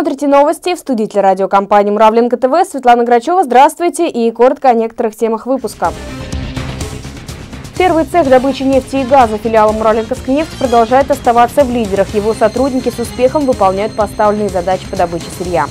смотрите новости в студии телерадиокомпании «Муравленко ТВ». Светлана Грачева, здравствуйте и коротко о некоторых темах выпуска. Первый цех добычи нефти и газа филиала «Муравленковскнефть» продолжает оставаться в лидерах. Его сотрудники с успехом выполняют поставленные задачи по добыче сырья.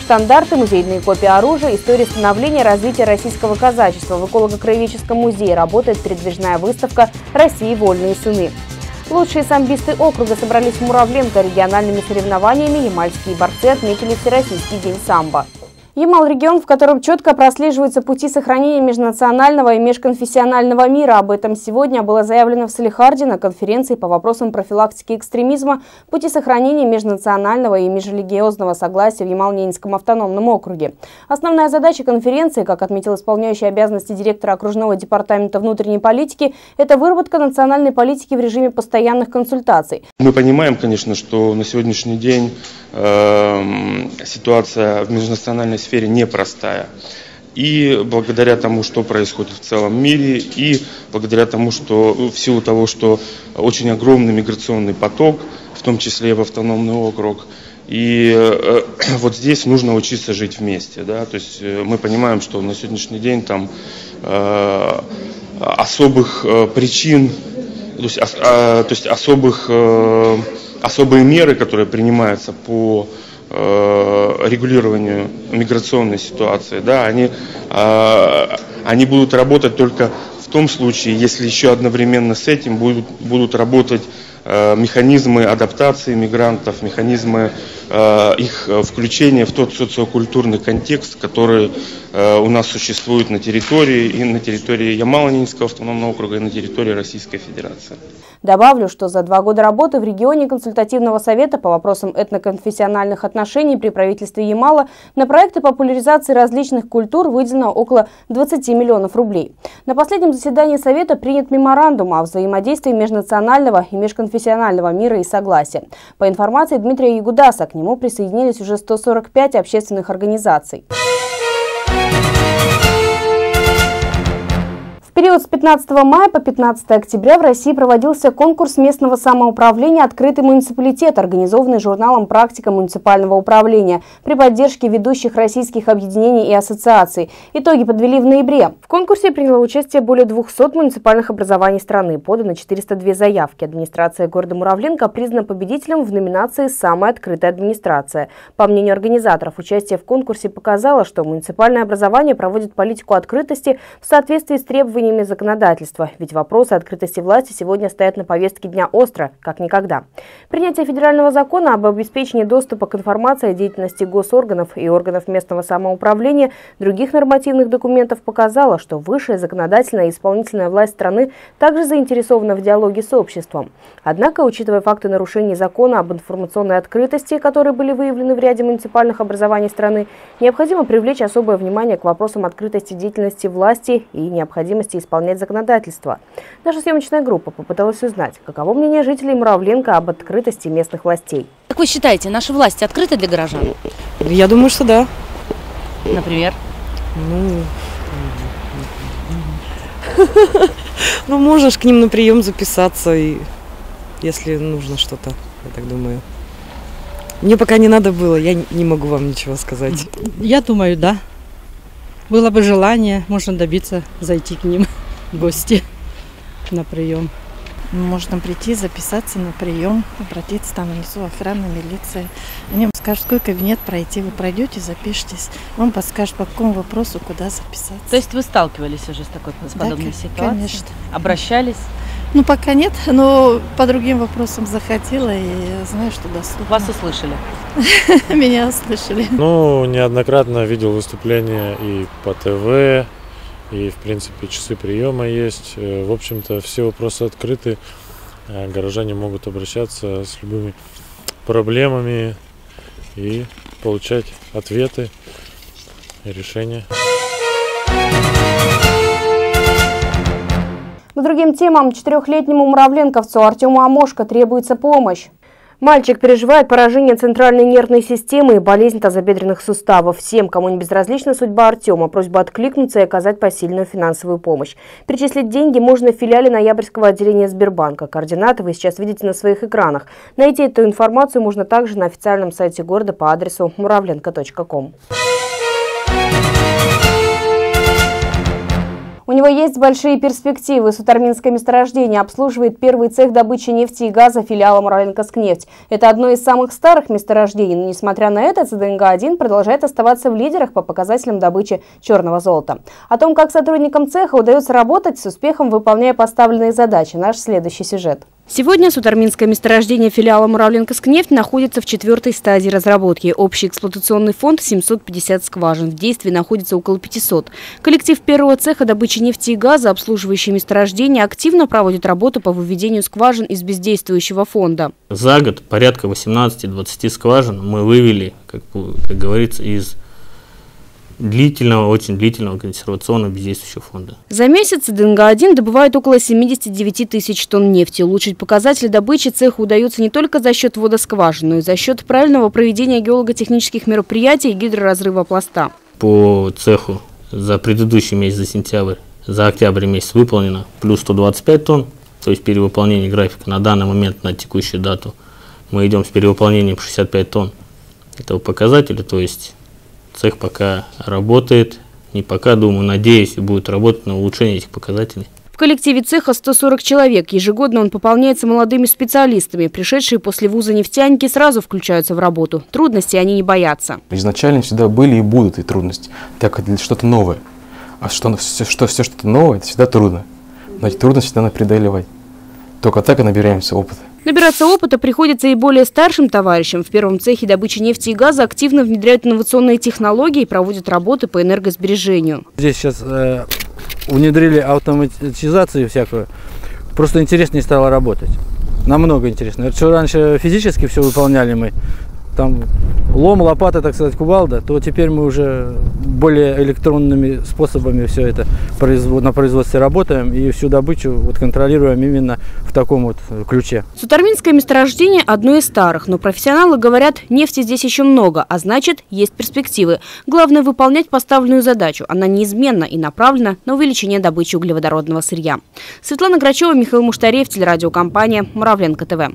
Штандарты, музейные копии оружия, история становления и развития российского казачества. В эколого-краеведческом музее работает передвижная выставка «России. Вольные сыны». Лучшие самбисты округа собрались в Муравленко региональными соревнованиями. Ямальские борцы отметили Всероссийский день самбо. Ямал-регион, в котором четко прослеживаются пути сохранения межнационального и межконфессионального мира. Об этом сегодня было заявлено в Салихарде на конференции по вопросам профилактики экстремизма, пути сохранения межнационального и межрелигиозного согласия в Ямал-Ненецком автономном округе. Основная задача конференции, как отметил исполняющий обязанности директора окружного департамента внутренней политики, это выработка национальной политики в режиме постоянных консультаций. Мы понимаем, конечно, что на сегодняшний день э, ситуация в межнациональной сфере непростая. И благодаря тому, что происходит в целом мире, и благодаря тому, что в силу того, что очень огромный миграционный поток, в том числе и в автономный округ, и э, вот здесь нужно учиться жить вместе. Да? То есть э, мы понимаем, что на сегодняшний день там э, особых э, причин, то есть, э, то есть особых, особые меры, которые принимаются по регулированию миграционной ситуации, да, они, э, они будут работать только в том случае, если еще одновременно с этим будут, будут работать э, механизмы адаптации мигрантов, механизмы их включения в тот социокультурный контекст, который у нас существует на территории и на территории Ямало-Ненецкого автономного округа и на территории Российской Федерации. Добавлю, что за два года работы в регионе консультативного совета по вопросам этноконфессиональных отношений при правительстве Ямала на проекты популяризации различных культур выделено около 20 миллионов рублей. На последнем заседании совета принят меморандум о взаимодействии межнационального и межконфессионального мира и согласия. По информации Дмитрия Ягудаса, к нему присоединились уже 145 общественных организаций. Период с 15 мая по 15 октября в России проводился конкурс местного самоуправления «Открытый муниципалитет», организованный журналом «Практика муниципального управления» при поддержке ведущих российских объединений и ассоциаций. Итоги подвели в ноябре. В конкурсе приняло участие более 200 муниципальных образований страны. Подано 402 заявки. Администрация города Муравленко признана победителем в номинации «Самая открытая администрация». По мнению организаторов, участие в конкурсе показало, что муниципальное образование проводит политику открытости в соответствии с требованиями законодательства, ведь вопросы открытости власти сегодня стоят на повестке дня остро, как никогда. Принятие федерального закона об обеспечении доступа к информации о деятельности госорганов и органов местного самоуправления, других нормативных документов показало, что высшая законодательная и исполнительная власть страны также заинтересована в диалоге с обществом. Однако, учитывая факты нарушений закона об информационной открытости, которые были выявлены в ряде муниципальных образований страны, необходимо привлечь особое внимание к вопросам открытости деятельности власти и необходимости исполнять законодательство. Наша съемочная группа попыталась узнать, каково мнение жителей Муравленко об открытости местных властей. Как вы считаете, наши власти открыты для горожан? Я думаю, что да. Например? Ну, ну можешь к ним на прием записаться, и если нужно что-то, я так думаю. Мне пока не надо было, я не могу вам ничего сказать. Я думаю, да было бы желание, можно добиться зайти к ним гости на прием. Можно прийти, записаться на прием, обратиться там внизу охрана, милиция. Они вам скажут, какой кабинет пройти. Вы пройдете, запишитесь. Вам подскажут, по какому вопросу, куда записаться. То есть вы сталкивались уже с такой с подобной да, ситуацией? конечно. Обращались? Ну, пока нет, но по другим вопросам заходила и знаю, что доступно. Вас услышали? Меня услышали. Ну, неоднократно видел выступления и по ТВ, и, в принципе, часы приема есть. Э, в общем-то, все вопросы открыты. Э, горожане могут обращаться с любыми проблемами и получать ответы и решения. По другим темам, четырехлетнему муравленковцу Артему Амошко требуется помощь. Мальчик переживает поражение центральной нервной системы и болезнь тазобедренных суставов. Всем, кому не безразлична судьба Артема, просьба откликнуться и оказать посильную финансовую помощь. Перечислить деньги можно в филиале ноябрьского отделения Сбербанка. Координаты вы сейчас видите на своих экранах. Найти эту информацию можно также на официальном сайте города по адресу muravlenko.com. У него есть большие перспективы. Сутарминское месторождение обслуживает первый цех добычи нефти и газа филиала Муравленко-Скнефть. Это одно из самых старых месторождений, но несмотря на это, ЦДНГ-1 продолжает оставаться в лидерах по показателям добычи черного золота. О том, как сотрудникам цеха удается работать с успехом, выполняя поставленные задачи, наш следующий сюжет. Сегодня Сутарминское месторождение филиала Муравленко-Скнефть находится в четвертой стадии разработки. Общий эксплуатационный фонд 750 скважин. В действии находится около 500. Коллектив первого цеха добычи нефти и газа, обслуживающий месторождение, активно проводит работу по выведению скважин из бездействующего фонда. За год порядка 18-20 скважин мы вывели, как, как говорится, из длительного, очень длительного консервационного бездействующего фонда. За месяц ДНГ-1 добывает около 79 тысяч тонн нефти. Улучшить показатели добычи цеху удается не только за счет водоскважин, но и за счет правильного проведения геолого-технических мероприятий и гидроразрыва пласта. По цеху за предыдущий месяц, за сентябрь, за октябрь месяц выполнено плюс 125 тонн, то есть перевыполнение графика на данный момент, на текущую дату. Мы идем с перевыполнением 65 тонн этого показателя, то есть Цех пока работает, не пока, думаю, надеюсь, будет работать на улучшение этих показателей. В коллективе цеха 140 человек. Ежегодно он пополняется молодыми специалистами. Пришедшие после вуза нефтяники сразу включаются в работу. Трудностей они не боятся. Изначально всегда были и будут и трудности, так как это что-то новое. А что, все, что, все что-то новое, это всегда трудно. Но эти трудности надо преодолевать. Только так и набираемся опыта. Набираться опыта приходится и более старшим товарищам. В первом цехе добычи нефти и газа активно внедряют инновационные технологии и проводят работы по энергосбережению. Здесь сейчас э, внедрили автоматизацию всякую. Просто интереснее стало работать. Намного интереснее. Что раньше физически все выполняли мы, там лом, лопата, так сказать, кувалда, то теперь мы уже более электронными способами все это на производстве работаем и всю добычу вот контролируем именно в таком вот ключе. Сутарминское месторождение одно из старых, но профессионалы говорят, нефти здесь еще много, а значит, есть перспективы. Главное выполнять поставленную задачу. Она неизменна и направлена на увеличение добычи углеводородного сырья. Светлана Грачева, Михаил Муштареев, телерадиокомпания «Муравленко ТВ».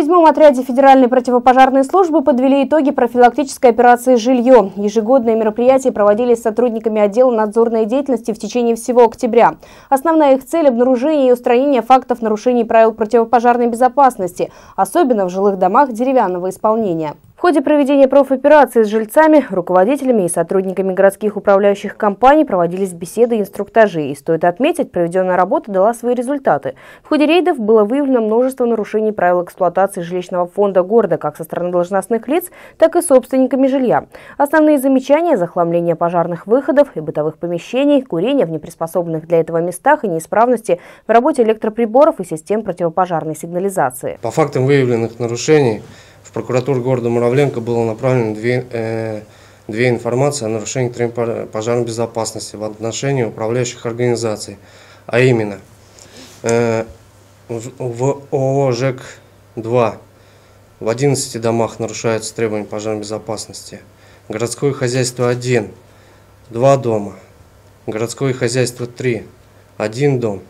Седьмом отряде Федеральной противопожарной службы подвели итоги профилактической операции «Жилье». Ежегодные мероприятия проводились сотрудниками отдела надзорной деятельности в течение всего октября. Основная их цель – обнаружение и устранение фактов нарушений правил противопожарной безопасности, особенно в жилых домах деревянного исполнения. В ходе проведения профоперации с жильцами, руководителями и сотрудниками городских управляющих компаний проводились беседы и инструктажи. И стоит отметить, проведенная работа дала свои результаты. В ходе рейдов было выявлено множество нарушений правил эксплуатации жилищного фонда города как со стороны должностных лиц, так и собственниками жилья. Основные замечания – захламление пожарных выходов и бытовых помещений, курение в неприспособленных для этого местах и неисправности в работе электроприборов и систем противопожарной сигнализации. По фактам выявленных нарушений – в прокуратуру города Муравленко было направлено две, э, две информации о нарушении пожарной безопасности в отношении управляющих организаций, а именно э, в, в ООО ЖЭК-2 в 11 домах нарушаются требования пожарной безопасности, городское хозяйство 1, 2 дома, городское хозяйство 3, 1 дом,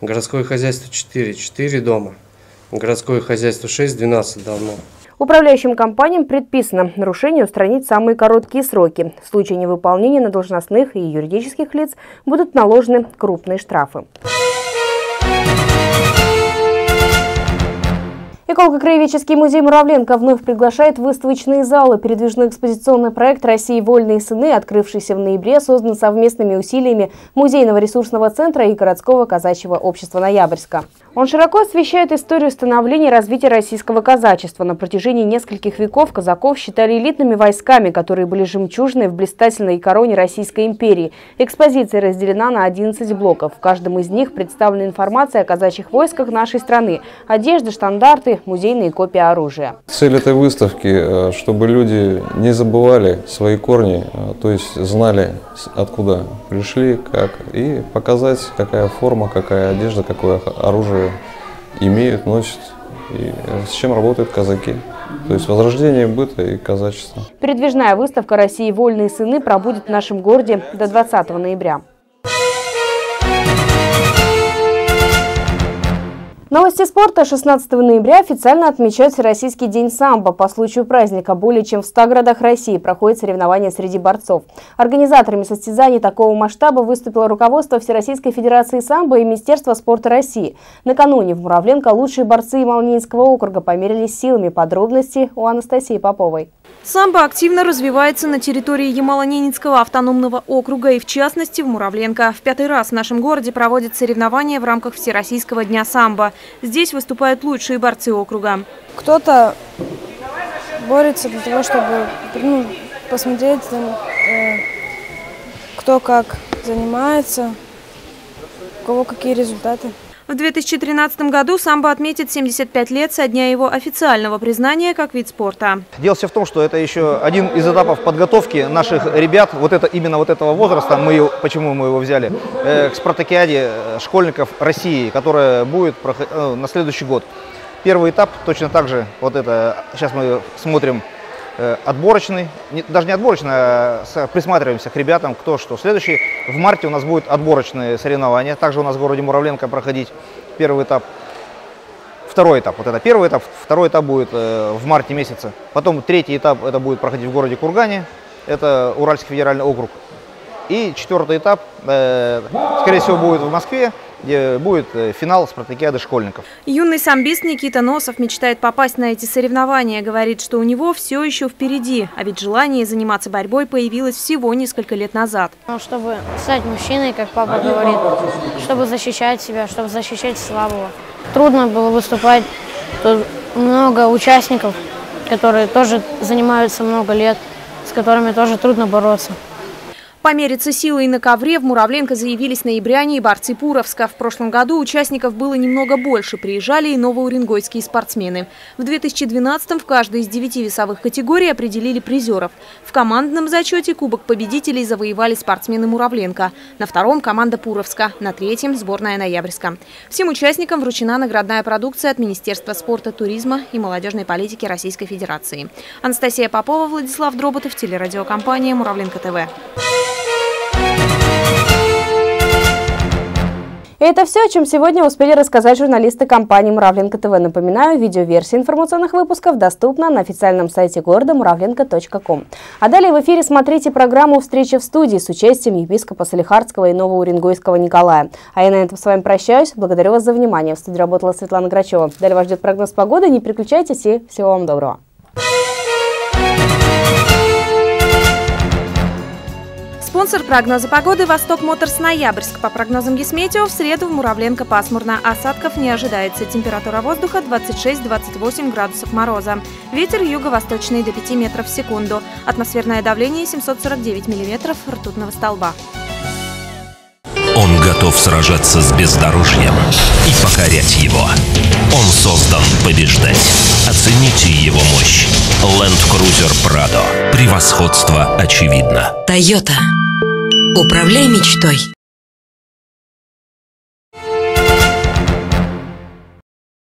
городское хозяйство 4, 4 дома, городское хозяйство 6, 12 домов. Управляющим компаниям предписано нарушение устранить самые короткие сроки. В случае невыполнения на должностных и юридических лиц будут наложены крупные штрафы. Эколого-краеведческий музей Муравленко вновь приглашает выставочные залы. Передвижной экспозиционный проект «России вольные сыны», открывшийся в ноябре, создан совместными усилиями Музейного ресурсного центра и городского казачьего общества Ноябрьска. Он широко освещает историю становления и развития российского казачества. На протяжении нескольких веков казаков считали элитными войсками, которые были жемчужной в блистательной короне Российской империи. Экспозиция разделена на 11 блоков. В каждом из них представлена информация о казачьих войсках нашей страны. Одежда, штандарты, музейные копии оружия. Цель этой выставки, э, чтобы люди не забывали свои корни, э, то есть знали, откуда пришли, как, и показать, какая форма, какая одежда, какое оружие имеют, носят и э, с чем работают казаки. То есть возрождение быта и казачества. Передвижная выставка «России вольные сыны» пробудет в нашем городе до 20 ноября. Новости спорта 16 ноября официально отмечают Всероссийский день самбо. По случаю праздника более чем в 100 городах России проходят соревнования среди борцов. Организаторами состязаний такого масштаба выступило руководство Всероссийской Федерации самбо и Министерство спорта России. Накануне в Муравленко лучшие борцы Малнинского округа померились силами. Подробности у Анастасии Поповой. Самбо активно развивается на территории Ямало-Ненецкого автономного округа и, в частности, в Муравленко. В пятый раз в нашем городе проводят соревнования в рамках Всероссийского дня самбо. Здесь выступают лучшие борцы округа. Кто-то борется для того, чтобы ну, посмотреть, э, кто как занимается, у кого какие результаты. В 2013 году самбо отметит 75 лет со дня его официального признания как вид спорта. Дело все в том, что это еще один из этапов подготовки наших ребят, вот это именно вот этого возраста, мы, почему мы его взяли, э, к спартакиаде э, школьников России, которая будет э, на следующий год. Первый этап точно так же, вот это, сейчас мы смотрим отборочный, даже не отборочный, а присматриваемся к ребятам, кто что. Следующий, в марте у нас будет отборочные соревнования, также у нас в городе Муравленко проходить первый этап. Второй этап, вот это первый этап, второй этап будет э, в марте месяце. Потом третий этап, это будет проходить в городе Кургане, это Уральский федеральный округ. И четвертый этап, э, скорее всего, будет в Москве, где будет э, финал спартакиады школьников. Юный самбист Никита Носов мечтает попасть на эти соревнования. Говорит, что у него все еще впереди. А ведь желание заниматься борьбой появилось всего несколько лет назад. Ну, чтобы стать мужчиной, как папа говорит, чтобы защищать себя, чтобы защищать слабого. Трудно было выступать. Тут много участников, которые тоже занимаются много лет, с которыми тоже трудно бороться. Помериться силой на ковре в Муравленко заявились ноябряне и борцы Пуровска. В прошлом году участников было немного больше, приезжали и новоуренгойские спортсмены. В 2012-м в каждой из девяти весовых категорий определили призеров. В командном зачете Кубок победителей завоевали спортсмены Муравленко. На втором – команда Пуровска, на третьем – сборная Ноябрьска. Всем участникам вручена наградная продукция от Министерства спорта, туризма и молодежной политики Российской Федерации. Анастасия Попова, Владислав Дроботов, телерадиокомпания «Муравленко ТВ». И это все, о чем сегодня успели рассказать журналисты компании «Муравленко ТВ». Напоминаю, видеоверсия информационных выпусков доступна на официальном сайте города муравленко.ком. А далее в эфире смотрите программу «Встреча в студии» с участием епископа Салихардского и Новоуренгойского Николая. А я на этом с вами прощаюсь. Благодарю вас за внимание. В студии работала Светлана Грачева. Далее вас ждет прогноз погоды. Не переключайтесь и всего вам доброго. Спонсор прогноза погоды «Восток Моторс Ноябрьск». По прогнозам Гесметео, в среду в Муравленко пасмурно. Осадков не ожидается. Температура воздуха 26-28 градусов мороза. Ветер юго-восточный до 5 метров в секунду. Атмосферное давление 749 миллиметров ртутного столба. Готов сражаться с бездорожьем и покорять его. Он создан побеждать. Оцените его мощь. Land Cruiser Prado. Превосходство очевидно. Toyota. Управляй мечтой.